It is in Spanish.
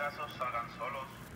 Casos salgan solos.